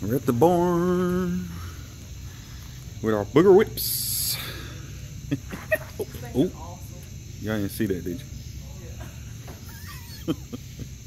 We're at the barn with our booger whips. oh, oh. Y'all didn't see that, did you?